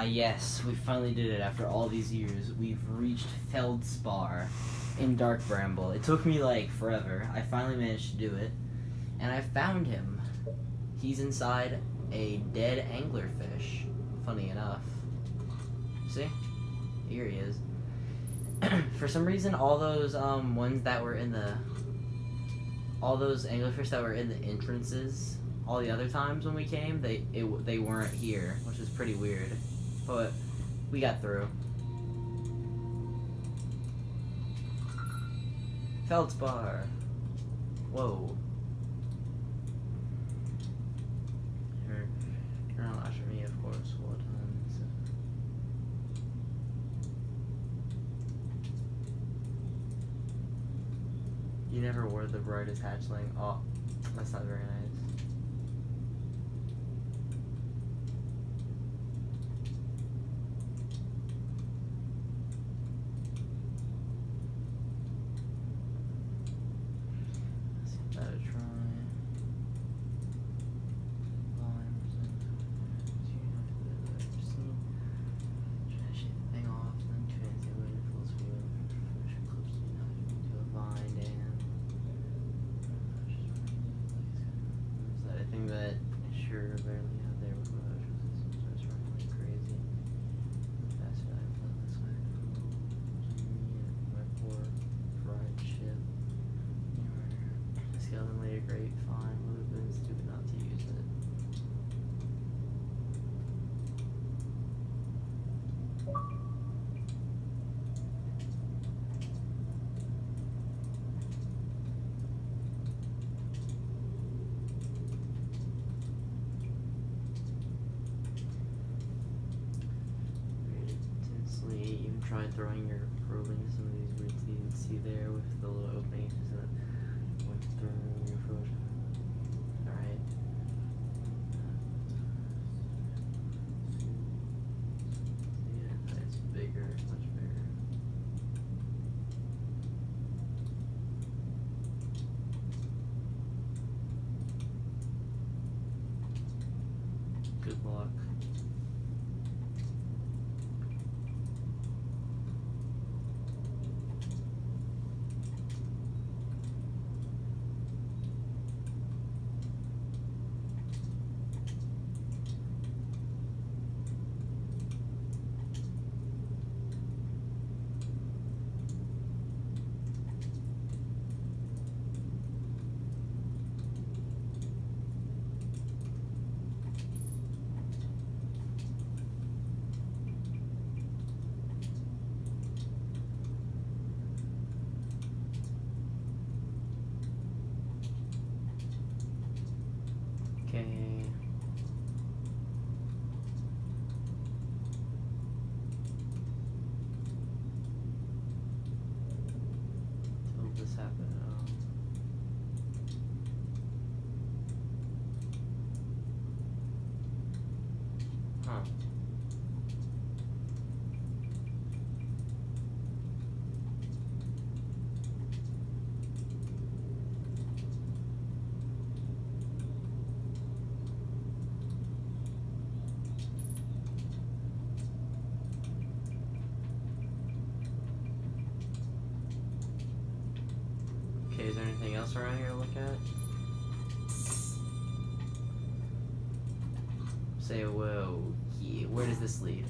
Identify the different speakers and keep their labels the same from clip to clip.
Speaker 1: Ah, yes, we finally did it after all these years. We've reached Feldspar in Dark Bramble. It took me like forever. I finally managed to do it. And I found him. He's inside a dead anglerfish. Funny enough. See? Here he is. For some reason, all those um, ones that were in the. All those anglerfish that were in the entrances all the other times when we came, they it, they weren't here, which is pretty weird. But we got through. Feldspar. Whoa. Me, of course. You never wore the brightest hatchling. Oh, that's not very nice. Let's give that a try. Volume percent, tune up to the letter C. Try to shake the thing off, then translate it in full speed with pressure clips to not into a vine and is that a thing that sure barely out there with my electrical system starts running like crazy. The faster I feel this way, my poor fried ship. Skeleton later, great, fine. Would have been stupid not to use it. Read it intensely. Even try throwing your probe into some of these things you can see there with the little openings. That when throwing your probe. Alright. Yeah, it's bigger, much bigger. Good luck. Okay. Till this happened. Um, huh. Okay, is there anything else around here to look at? Say, whoa, yeah, where does this lead?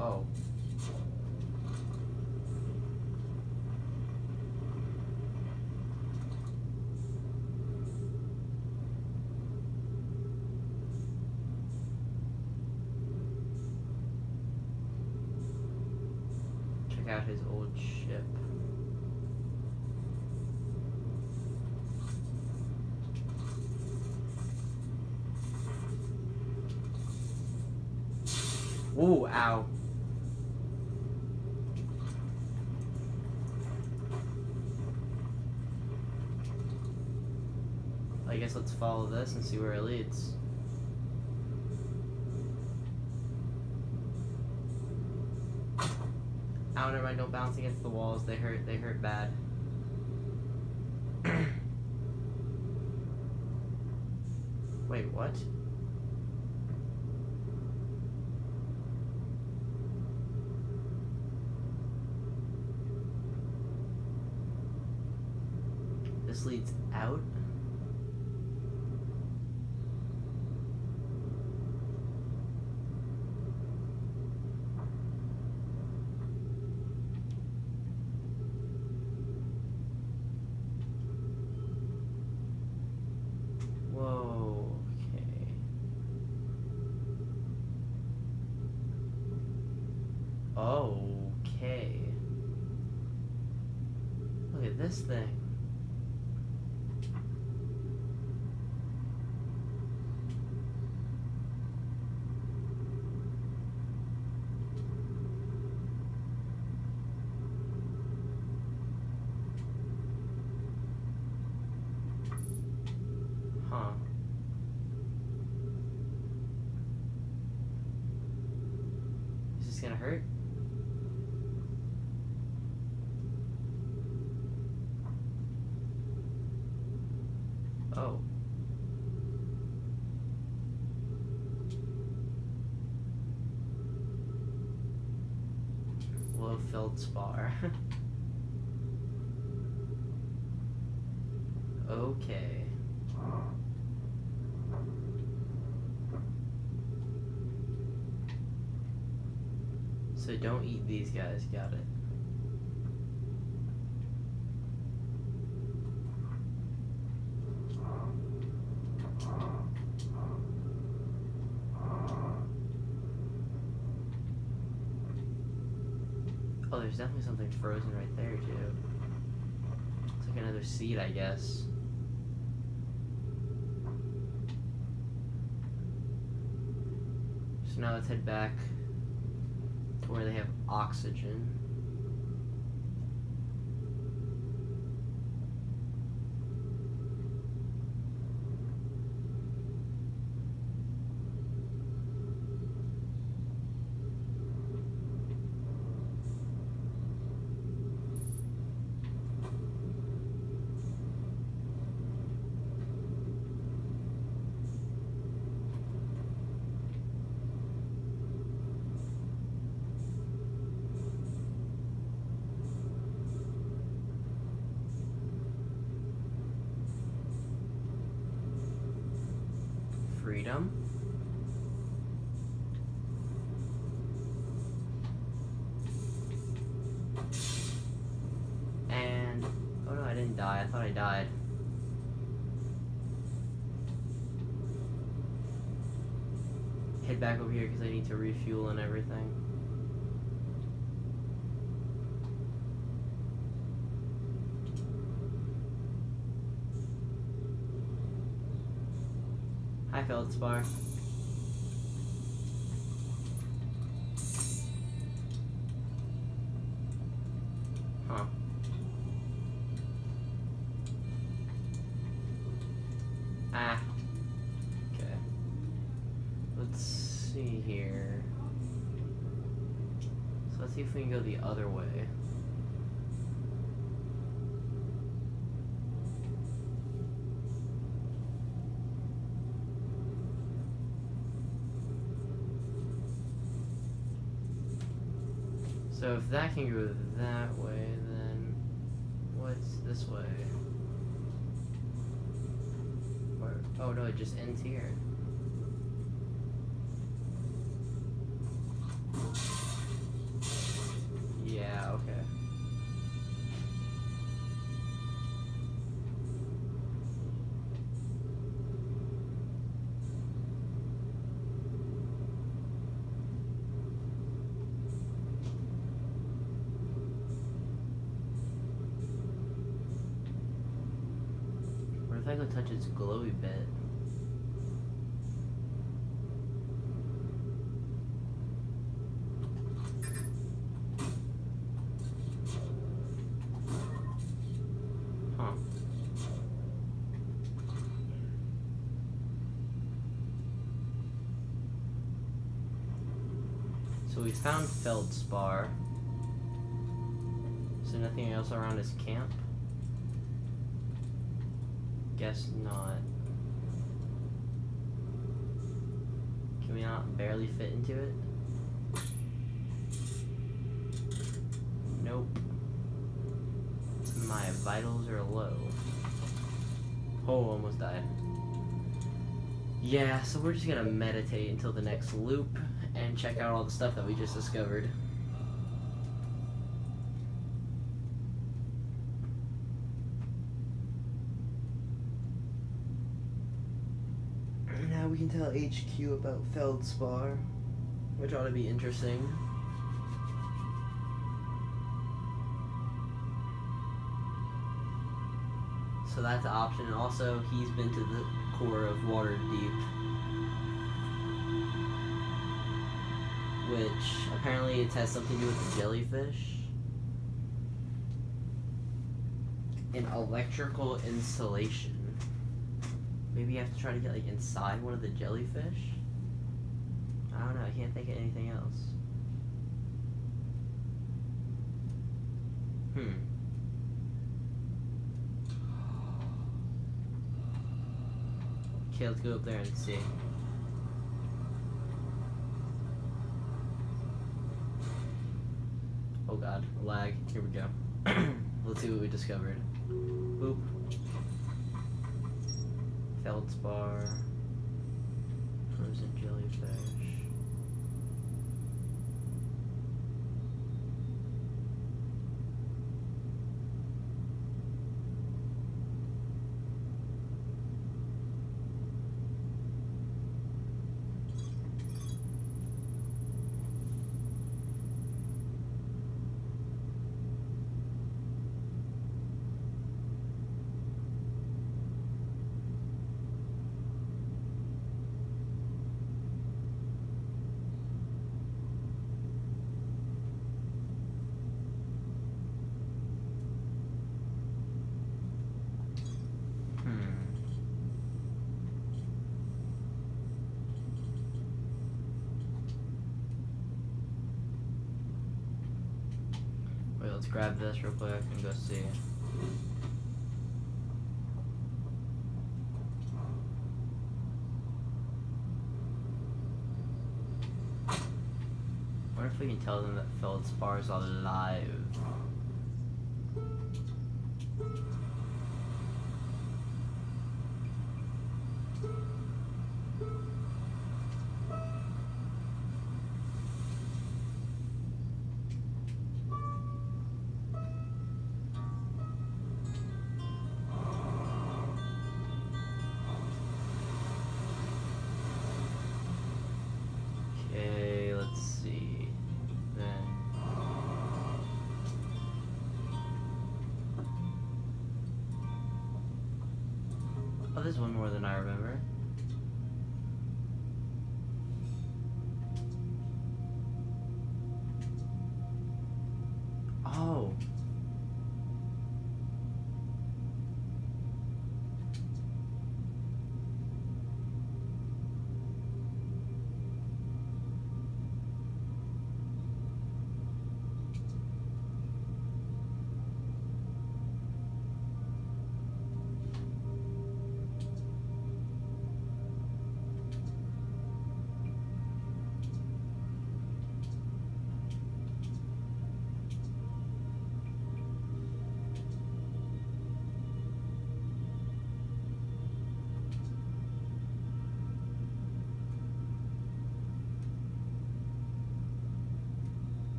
Speaker 1: Oh. Out his old ship. Ooh, ow. I guess let's follow this and see where it leads. Mind. Don't bounce against the walls. They hurt. They hurt bad. Wait, what? This leads out? Whoa, okay. Okay. Look at this thing. Huh. Is this gonna hurt? Oh. Low feldspar. okay. So don't eat these guys, got it. Oh, there's definitely something frozen right there, too. It's like another seed, I guess. So now let's head back to where they have oxygen. Freedom. And oh no, I didn't die. I thought I died. Head back over here because I need to refuel and everything. Feldspar. So if that can go that way, then what's this way? Oh no, it just ends here. Yeah, okay. Touch its glowy bit? Huh. So we found feldspar. Is there nothing else around his camp? Guess not. Can we not barely fit into it? Nope. My vitals are low. Oh, almost died. Yeah, so we're just gonna meditate until the next loop and check out all the stuff that we just discovered. Now we can tell HQ about Feldspar, which ought to be interesting. So that's an option. Also, he's been to the core of Waterdeep, which apparently it has something to do with the jellyfish. An electrical installation. Maybe you have to try to get like inside one of the jellyfish. I don't know. I can't think of anything else. Hmm. Okay, let's go up there and see. Oh god, lag. Here we go. let's see what we discovered. Boop. Feldspar. Frozen jellyfish. Hmm. Wait, let's grab this real quick and go see. Wonder if we can tell them that Feldspar is alive.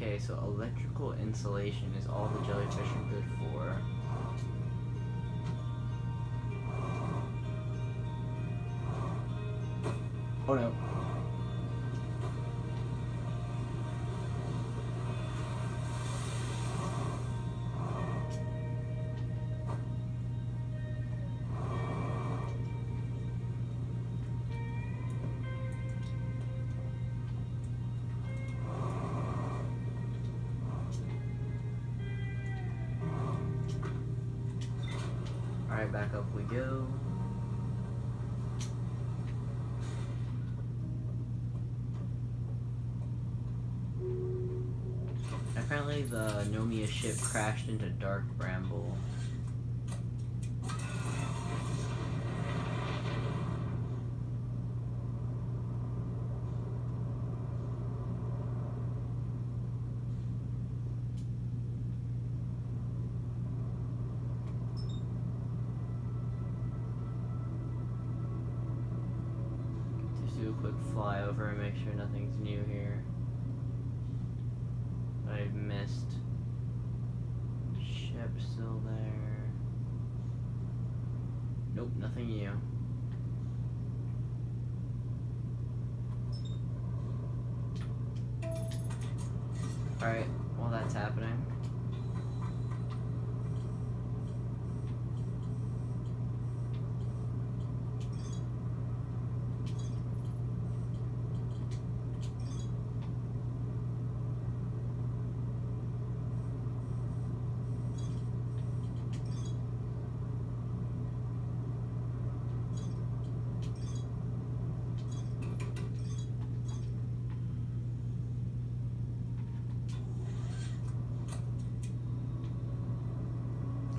Speaker 1: Okay, so electrical insulation is all the jellyfish are good for. Oh no. Alright, back up we go. Apparently the Nomai ship crashed into Dark Bramble. Just do a quick flyover and make sure nothing's new here. that I've. Ship still there. Nope, nothing new. Alright, while that's happening.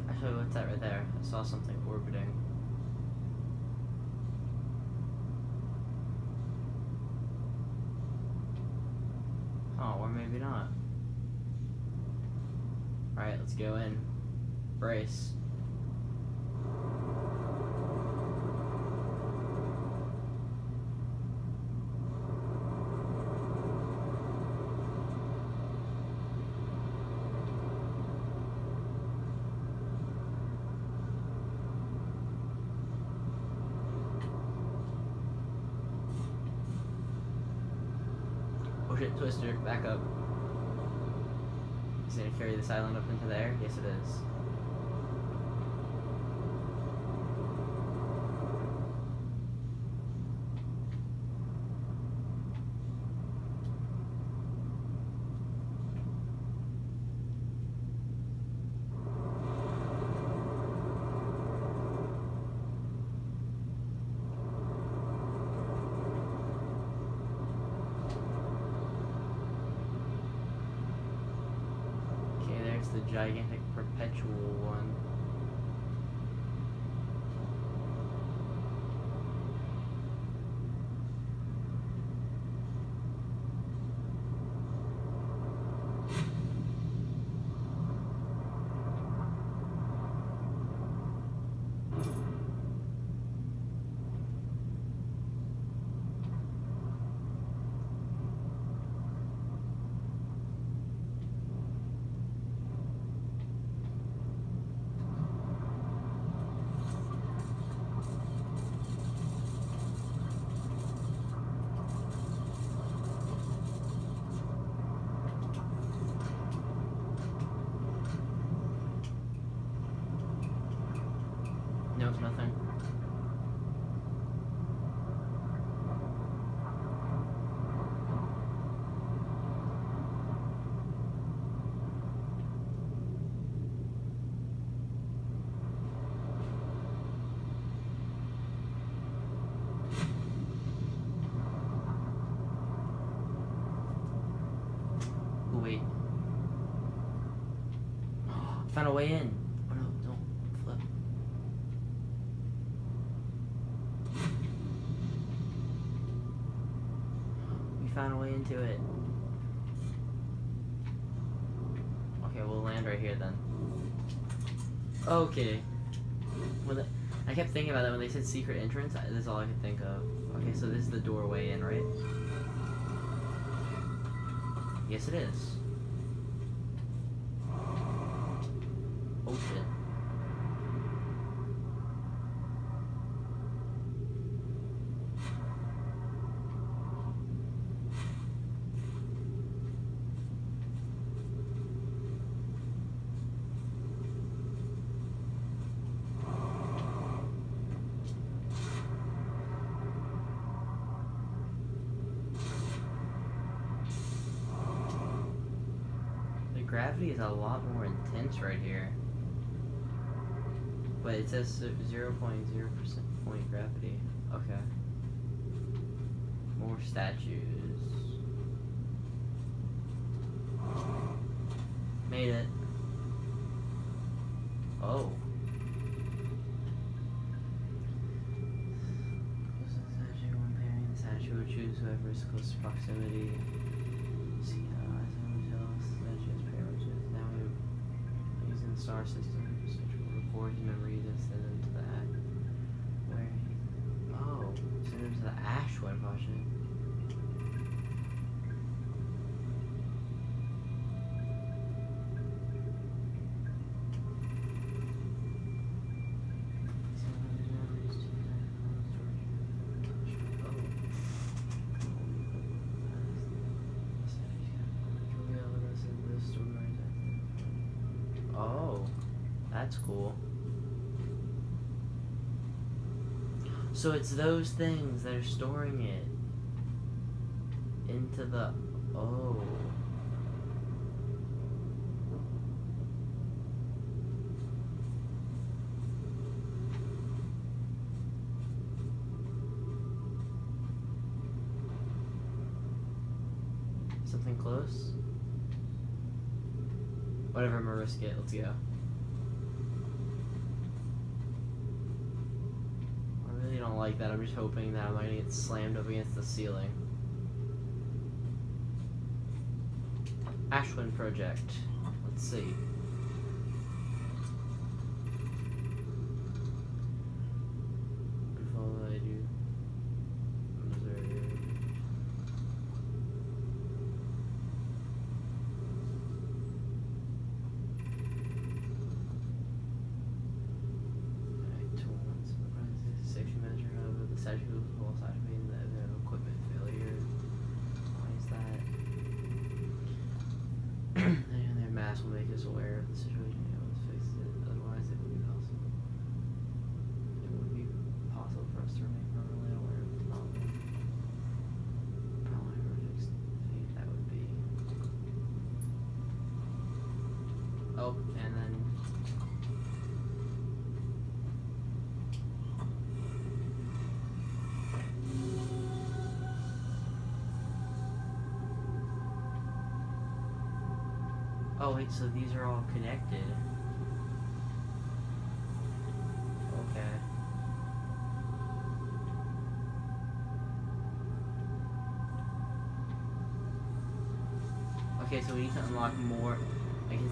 Speaker 1: Actually, what's that right there? I saw something orbiting. Oh, or maybe not. Alright, let's go in. Brace. Shit, Twister, back up. Is it gonna carry this island up into there? Yes, it is. Okay, there's the gigantic perpetual one. Nope, nothing. Oh, wait. Found a way in. Oh no, don't flip. We found a way into it. Okay, we'll land right here then. Okay. I kept thinking about that when they said secret entrance. I, that's all I could think of. Okay, so this is the doorway in, right? Yes, it is. Oh shit. The gravity is a lot more intense right here. But says zero point zero percent point gravity. Okay. More statues. Made it. Oh. Choose whoever is close proximity. See how which is now we're using the star system, record memories send them the act. Where Oh, them to the Ash Twin project. So it's those things that are storing it into the oh. Something close? Whatever, I'm gonna risk it. Let's go. I really don't like that. I'm just hoping that I'm not gonna get slammed up against the ceiling. Ash Twin Project. Let's see. Follow I do. Missouri. Alright, tools. Section manager of the statue will also activate the event of equipment failure. Why is that? and their mask will make us aware of the situation and able to fix it. Otherwise, it would be possible. It would be possible for us to remain permanently aware of the problem. Problem or fix fate that would be. Oh, and then Oh wait, so these are all connected. Okay. Okay, so we need to unlock more,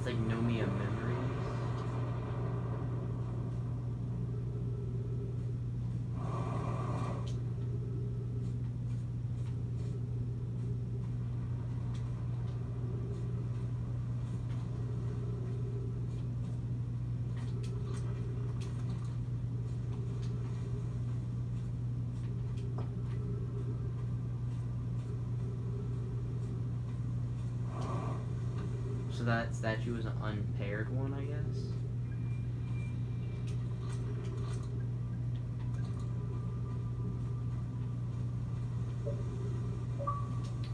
Speaker 1: like Nomai memories. So that statue was an unpaired one, I guess.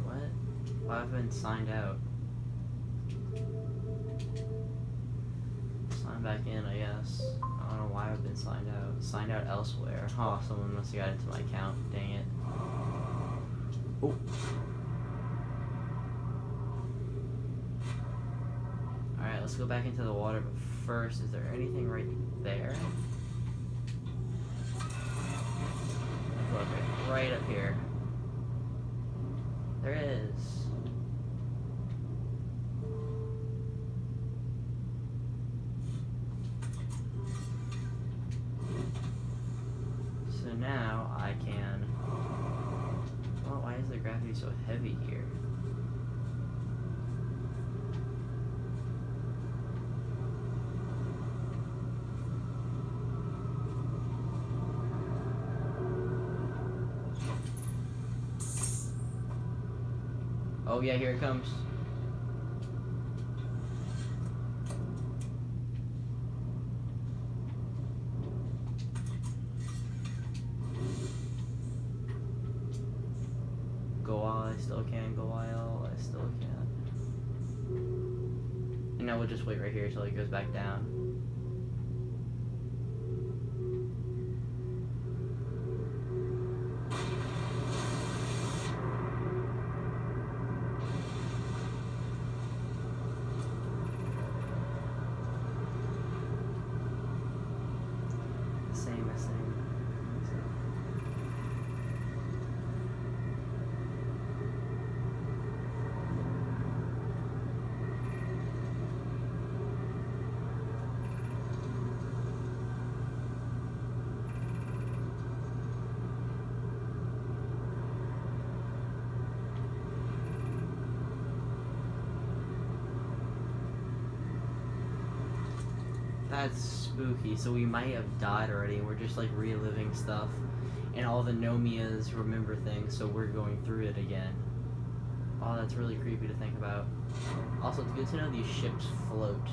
Speaker 1: What? Well, I've been signed out. Sign back in, I guess. I don't know why I've been signed out. Signed out elsewhere. Oh, someone must have got into my account. Dang it. Oh. Alright, let's go back into the water, but first, is there anything right there? Right up here. There is. So now I can be so heavy here? Oh yeah, here it comes. Go while I still can, go while I still can. And now we'll just wait right here until he goes back down. So we might have died already, and we're just like reliving stuff. And all the Nomais remember things, so we're going through it again. Oh, that's really creepy to think about. Also, it's good to know these ships float.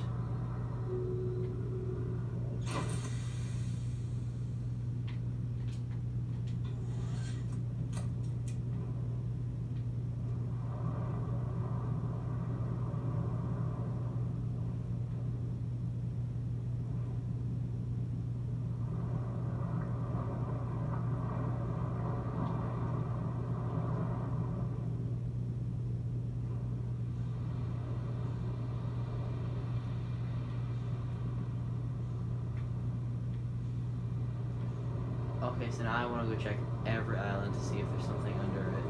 Speaker 1: Okay, so now I want to go check every island to see if there's something under it.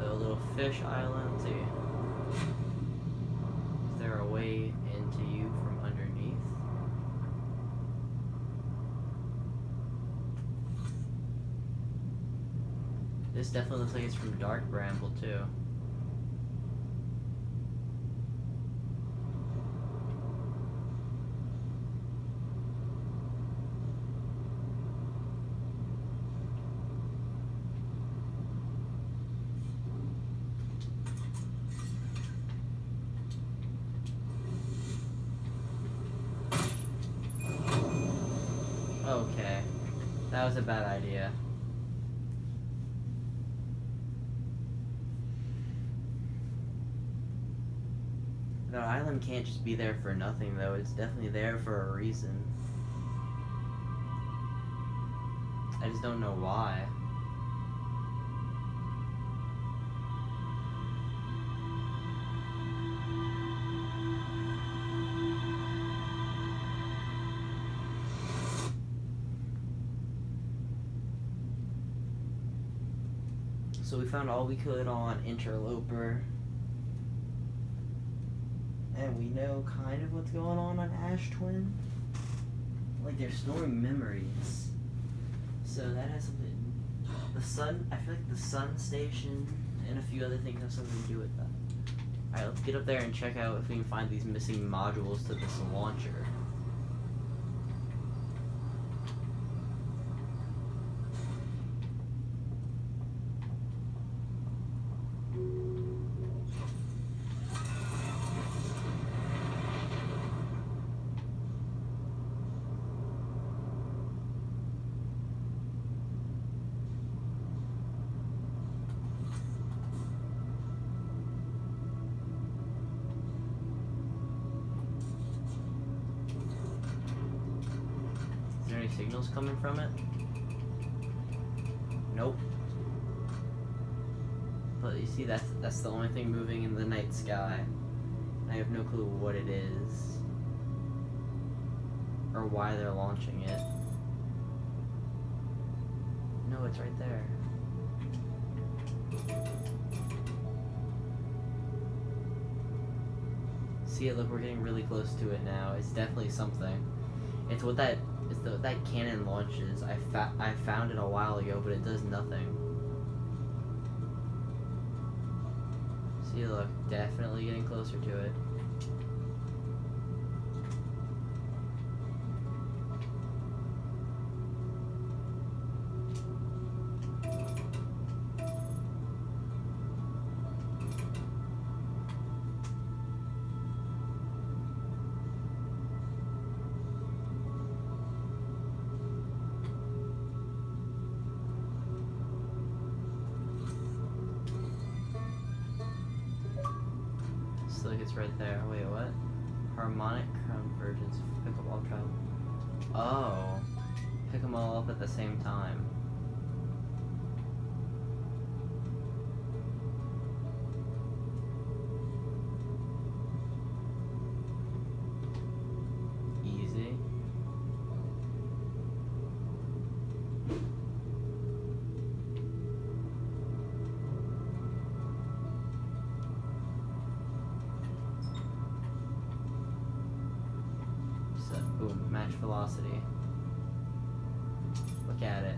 Speaker 1: The little fish island. See, is there a way into you from underneath? This definitely looks like it's from Dark Bramble too. Okay. That was a bad Can't just be there for nothing, though. It's definitely there for a reason. I just don't know why. So we found all we could on Interloper. And we know kind of what's going on on Ash Twin. Like they're storing memories. So that has something. The sun. I feel like the sun station and a few other things have something to do with that. All right, let's get up there and check out if we can find these missing modules to this launcher. What it is or why they're launching it. No, it's right there. See, look, we're getting really close to it now. It's definitely something. It's what that it's the that cannon launches. I fa- I found it a while ago, but it does nothing. See, look, definitely getting closer to it. Match velocity. Look at it.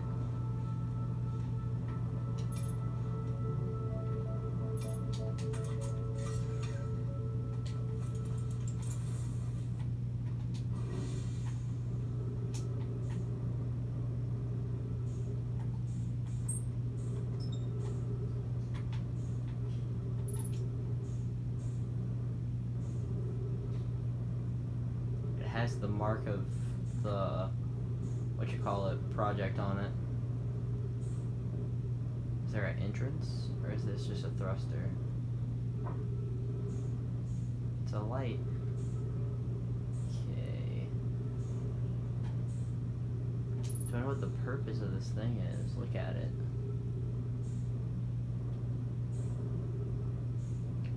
Speaker 1: It has the mark of the what you call it project on it. Is there an entrance or is this just a thruster? It's a light. Okay. Do I know what the purpose of this thing is? Look at it.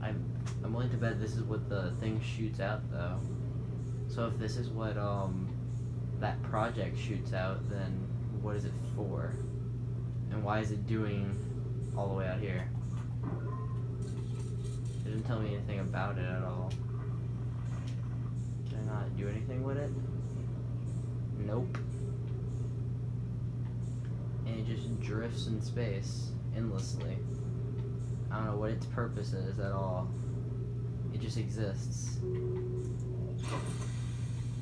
Speaker 1: I'm I'm willing to bet this is what the thing shoots out though. So if this is what um that project shoots out, then what is it for? And why is it doing all the way out here? It didn't tell me anything about it at all. Can I not do anything with it? Nope. And it just drifts in space endlessly. I don't know what its purpose is at all. It just exists.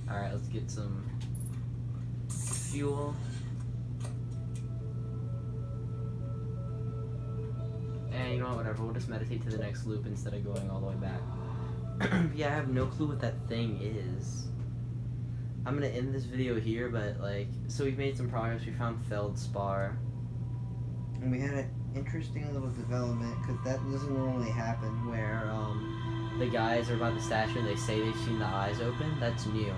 Speaker 1: Alright, let's get some fuel. And you know what, whatever, we'll just meditate to the next loop instead of going all the way back. yeah, I have no clue what that thing is. I'm gonna end this video here, but like, so we've made some progress. We found Feldspar. And we had an interesting little development, because that doesn't normally happen, where um, the guys are by the statue and they say they've seen the eyes open. That's new.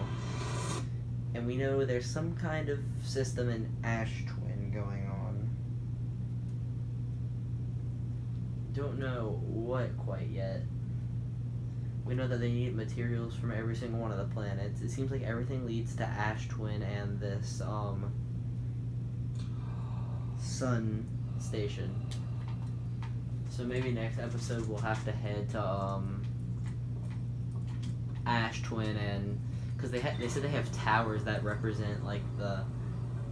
Speaker 1: And we know there's some kind of system in Ash Twin going on. Don't know what quite yet. We know that they need materials from every single one of the planets. It seems like everything leads to Ash Twin and this um sun station. So maybe next episode we'll have to head to um Ash Twin and because they ha- they said they have towers that represent like the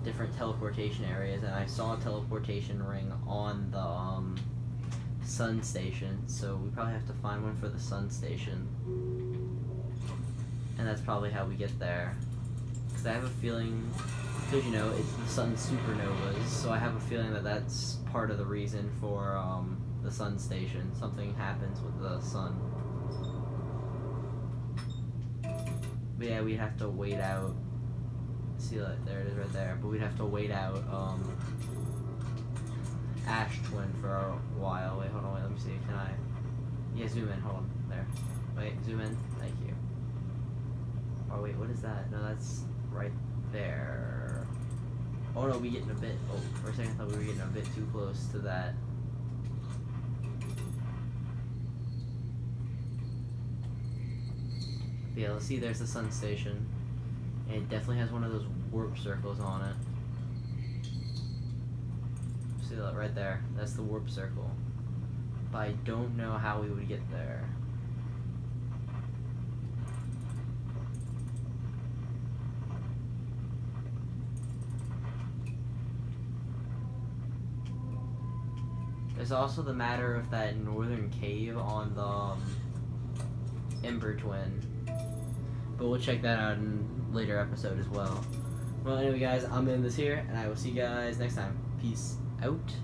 Speaker 1: different teleportation areas, and I saw a teleportation ring on the um, sun station. So we probably have to find one for the sun station, and that's probably how we get there. Because I have a feeling, because you know it's the sun supernovas, so I have a feeling that that's part of the reason for um, the sun station. Something happens with the sun. But yeah, we'd have to wait out. See, like, there it is right there. But we'd have to wait out um, Ash Twin for a while. Wait, hold on. Wait, let me see. Can I? Yeah, zoom in. Hold on. There. Wait, zoom in. Thank you. Oh wait, what is that? No, that's right there. Oh no, we're getting a bit. Oh, for a second I thought we were getting a bit too close to that. But yeah, let's see. There's the sun station, and it definitely has one of those warp circles on it. See that right there. That's the warp circle. But I don't know how we would get there. There's also the matter of that northern cave on the um, Ember Twin. But we'll check that out in later episode as well. Well, anyway, guys, I'm in this here, and I will see you guys next time. Peace out.